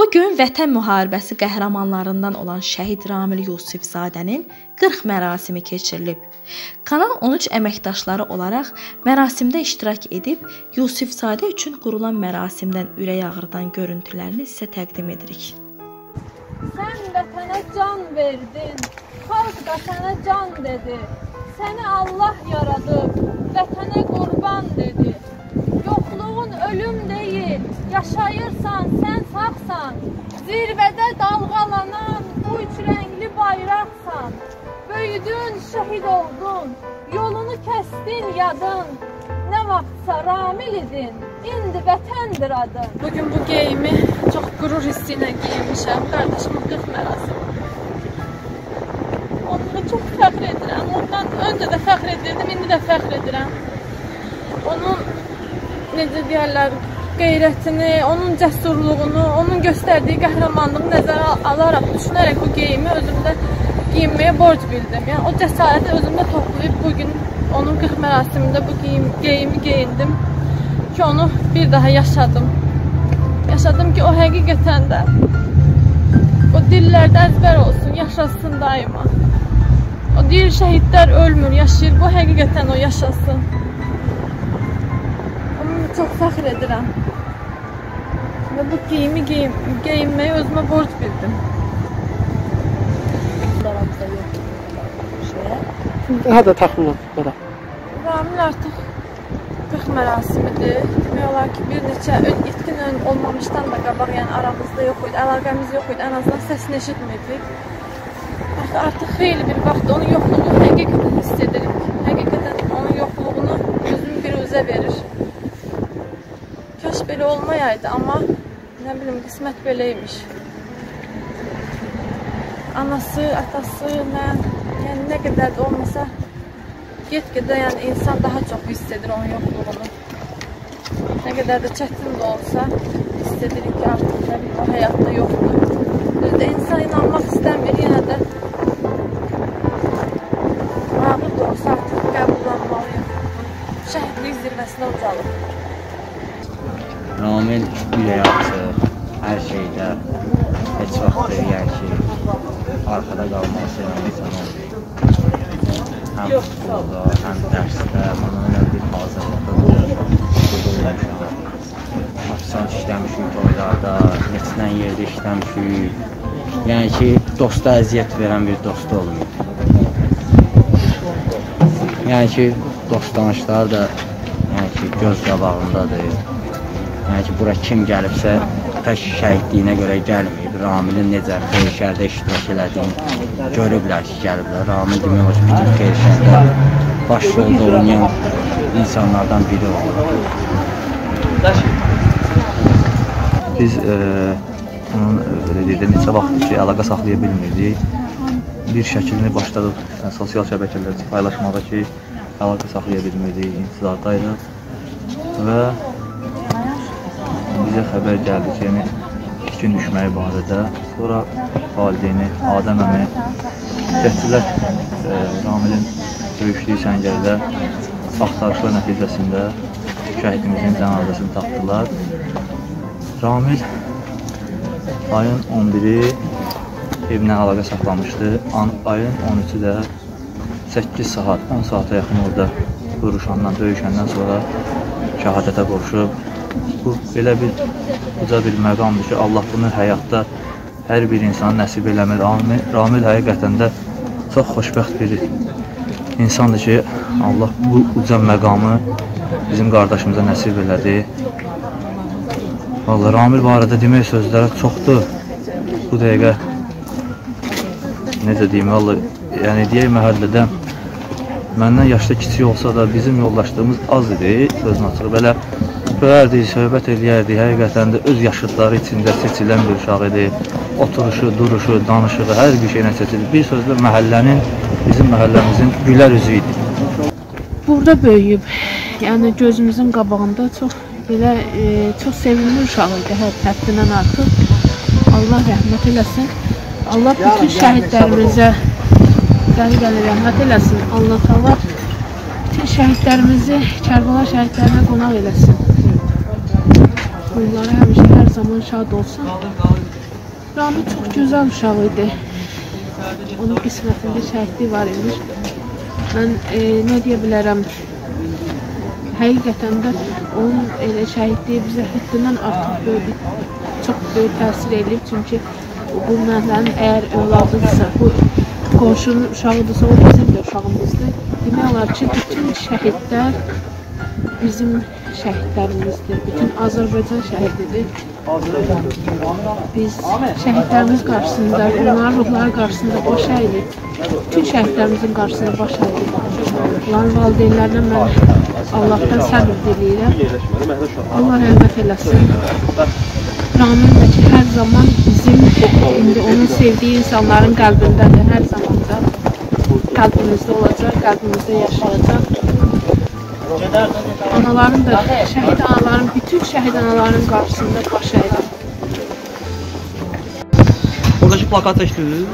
Bu gün Vətən müharibəsi qəhrəmanlarından olan şəhid Ramil Yusifzadənin 40 mərasimi keçirilib. Kanal 13 əməkdaşları olaraq mərasimdə iştirak edib Yusifzadə üçün qurulan mərasimdən ürək ağrıdan görüntülərini sizə təqdim edirik. Sən vətənə can verdin, xalq da sənə can dedi. Səni Allah yaradıb, vətənə qurban dedi. Yoxluğun ölüm deyil, yaşayırsan, sən sağsan. Zirvədə dalğalanan bu üç rəngli bayraqsan. Böyüdün, şəhid oldun, yolunu kəsdin yadın. Nə vaxtsa Ramil idin, indi vətəndir adın. Bugün bu geyimi çox qürur hissi ilə geyinmişəm. Qardaşımın 40 mərasimi. Onunla çox fəxr edirəm. Ondan öncə də fəxr edirdim, indi də fəxr edirəm. Onun necə deyirlər, qeyrətini, onun cəsurluğunu, onun göstərdiyi qəhrəmanlığı nəzərə alaraq, düşünərək bu geyimi özümdə geyinməyə borc bildim. Yəni o cəsarəti özümdə toplayıb bu gün onun 40 mərasimində bu geyim, geyimi geyindim ki, onu bir daha yaşadım. Yaşadım ki, o həqiqətən də o dillərdə əzbər olsun, yaşasın daima. O deyir şəhidlər ölmür, yaşayır. Bu həqiqətən o yaşasın. Fəxr edirəm. Və bu geyimi geyim, geyinməyi özümə borc bildim. Daha da təxminən belə. Ramil artıq 40 mərasimidir. Demək olar ki, bir neçə itkin olmamışdan da qabaq, yəni aramızda yox idi, əlaqəmiz yox idi, ən azından səsini eşitmirdik. Artıq, artıq xeyli bir vaxt onun yoxluğunu həqiqətən hiss edirik. Həqiqətən onun yoxluğunu özünü biruzə verir. Belə olmayaydı, amma nə bilim, qismət belə imiş. Anası, atası, mən, yəni nə qədər də olmasa get-gedə yəni insan daha çox hiss edir onun yoxluğunu. Nə qədər də çətin də olsa hiss edirik ki, artıq nə bilim, Ramil ürək açıq, hər şeydə heç vaxt deyər ki, arxada qalmaq istəyən insan olmayıb. Həm futbolda, həm dərsdə, mənə elə bir hazırlıqda olmuşam. Afisant işləmişik toylarda, neçdən yerdə işləmişik. Yəni ki, dosta əziyyət verən bir dost olmayıb. Yəni ki, dostanışlar da yəni ki, göz qabağındadır. Yəni ki, bura kim gəlibsə tək şəhidliyinə görə gəlməyib. Ramilin necə xeyirşərdə iştirak elədiyini görüblər ki, gəliblər. Ramil demək olar ki, bütün xeyirşərdə baş rolda oynayan insanlardan biri olur. Biz e, onun e, belə deyək də neçə vaxtdır ki, əlaqə saxlaya bilmirdik. Bir şəklini başladıq yəni, sosial şəbəkələrdə paylaşmağa ki, əlaqə saxlaya bilmirdik, intizardaydıq və bizə xəbər gəldi ki, yəni itkin düşməyi barədə. Sonra valideyni Adəm əmi getdilər e, Ramilin döyüşdüyü səngərdə axtarışlar nəticəsində şəhidimizin cənazəsini tapdılar. Ramil ayın 11-i evlə əlaqə saxlamışdı. Ayın 13-ü də 8 saat, 10 saata yaxın orada vuruşandan, döyüşəndən sonra şəhadətə qovuşub. Bu belə bir uca bir məqamdır ki, Allah bunu həyatda hər bir insana nəsib eləmir. Ramil, Ramil həqiqətən də çox xoşbəxt bir insandır ki, Allah bu uca məqamı bizim qardaşımıza nəsib elədi. Vallahi Ramil barədə demək sözlərə çoxdur. Bu dəqiqə necə deyim, vallahi yəni deyək məhəllədə məndən yaşda kiçik olsa da bizim yoldaşlığımız az idi, sözün açığı belə görərdik, söhbət eləyərdik. Həqiqətən də öz yaşıdları içində seçilən bir uşaq idi. Oturuşu, duruşu, danışığı, hər bir şeylə seçildi. Bir sözlə məhəllənin, bizim məhəlləmizin gülər üzü idi. Burada böyüyüb, yəni gözümüzün qabağında çox belə e, çox sevimli uşaq idi, hər həddindən artıq. Allah rəhmət eləsin. Allah bütün şəhidlərimizə dəli-dəli rəhmət eləsin. Allah Allah bütün şəhidlərimizi Kərbəla şəhidlərinə qonaq eləsin. Ruhları həmişə hər zaman şad olsun. Rami çox gözəl uşaq idi. Onun qismətində şəhidlik var imiş. Mən e, nə deyə bilərəm? Həqiqətən də onun elə şəhidliyi bizə həddindən artıq böyük çox böyük təsir eləyib çünki bu məhəllənin əgər övladıdırsa, bu qonşunun uşağıdırsa, o bizim də uşağımızdır. Demək olar ki, bütün şəhidlər bizim şəhidlərimizdir. Bütün Azərbaycan şəhididir. Biz şəhidlərimiz qarşısında, onların ruhları qarşısında baş əyirik. Bütün şəhidlərimizin qarşısında baş əyirik. Onların valideynlərinə mən Allahdan səbr diləyirəm. Allah rəhmət eləsin. Ramin də ki, hər zaman bizim indi onun sevdiyi insanların qəlbindədir. Hər zaman da qəlbimizdə olacaq, qəlbimizdə yaşayacaq. Anaların da, şəhid anaların, bütün şəhid anaların qarşısında baş əyirəm. Oradakı plakat seçdiniz?